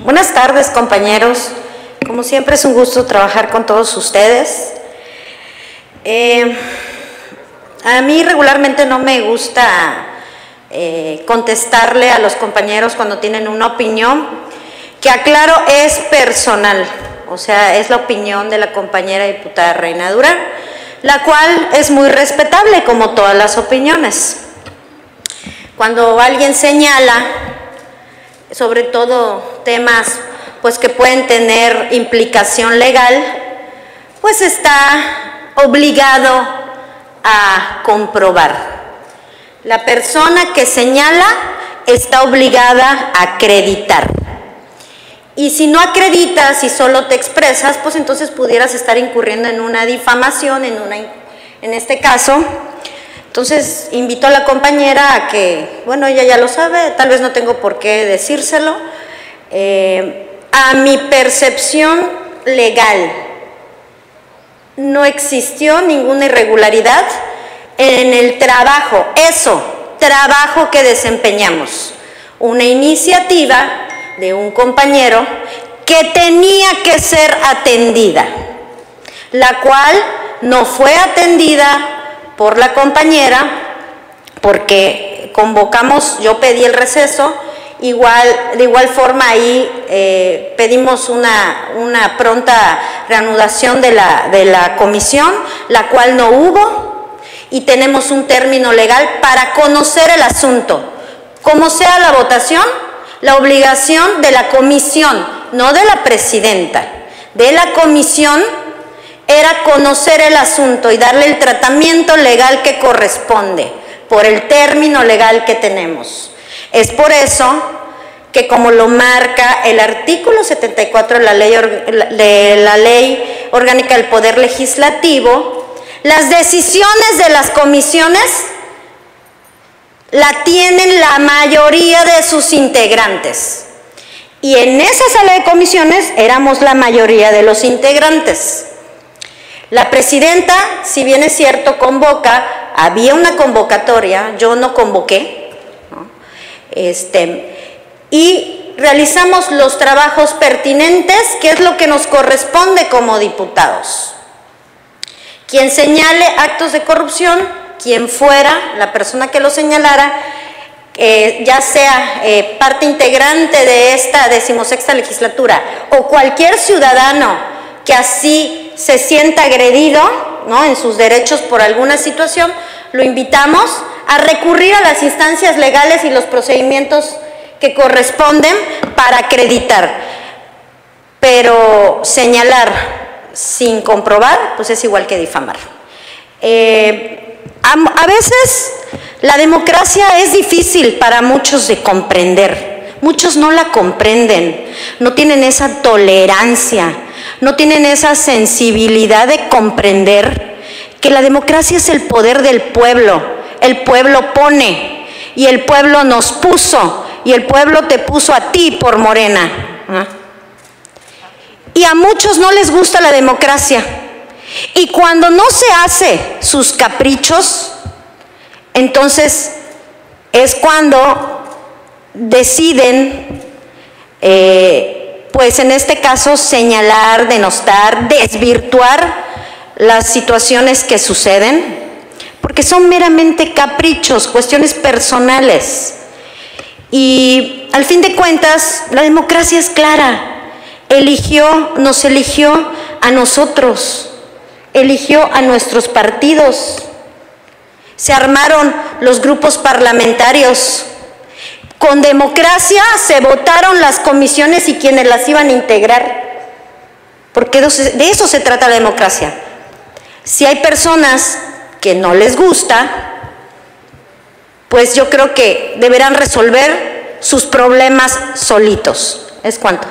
Buenas tardes, compañeros. Como siempre es un gusto trabajar con todos ustedes. Eh, a mí regularmente no me gusta eh, contestarle a los compañeros cuando tienen una opinión, que aclaro es personal, o sea, es la opinión de la compañera diputada Reina Durán, la cual es muy respetable como todas las opiniones. Cuando alguien señala, sobre todo temas pues que pueden tener implicación legal, pues está obligado a comprobar. La persona que señala está obligada a acreditar. Y si no acreditas y solo te expresas, pues entonces pudieras estar incurriendo en una difamación, en, una, en este caso. Entonces invito a la compañera a que, bueno, ella ya lo sabe, tal vez no tengo por qué decírselo. Eh, a mi percepción legal, no existió ninguna irregularidad en el trabajo, eso, trabajo que desempeñamos. Una iniciativa de un compañero que tenía que ser atendida, la cual no fue atendida por la compañera porque convocamos, yo pedí el receso, igual, de igual forma ahí eh, pedimos una, una, pronta reanudación de la, de la comisión, la cual no hubo, y tenemos un término legal para conocer el asunto. Como sea la votación, la obligación de la comisión, no de la presidenta, de la comisión conocer el asunto y darle el tratamiento legal que corresponde por el término legal que tenemos. Es por eso que como lo marca el artículo 74 de la ley, de la ley orgánica del Poder Legislativo, las decisiones de las comisiones la tienen la mayoría de sus integrantes. Y en esa sala de comisiones éramos la mayoría de los integrantes. La presidenta, si bien es cierto, convoca, había una convocatoria, yo no convoqué, Este, y realizamos los trabajos pertinentes, que es lo que nos corresponde como diputados. Quien señale actos de corrupción, quien fuera, la persona que lo señalara, eh, ya sea eh, parte integrante de esta decimosexta legislatura o cualquier ciudadano que así se sienta agredido ¿no? en sus derechos por alguna situación, lo invitamos a recurrir a las instancias legales y los procedimientos que corresponden para acreditar. Pero señalar sin comprobar, pues es igual que difamar. Eh, a, veces la democracia es difícil para muchos de comprender. Muchos no la comprenden, no tienen esa tolerancia, no tienen esa sensibilidad de comprender que la democracia es el poder del pueblo. El pueblo pone y el pueblo nos puso y el pueblo te puso a ti por morena. Y a muchos no les gusta la democracia. Y cuando no se hace sus caprichos, entonces es cuando deciden, eh, pues en este caso, señalar, denostar, desvirtuar las situaciones que suceden, porque son meramente caprichos, cuestiones personales. Y al fin de cuentas, la democracia es clara eligió, nos eligió a nosotros, eligió a nuestros partidos. Se armaron los grupos parlamentarios. Con democracia se votaron las comisiones y quienes las iban a integrar. Porque de eso se trata la democracia. Si hay personas que no les gusta, pues yo creo que deberán resolver sus problemas solitos. Es cuanto.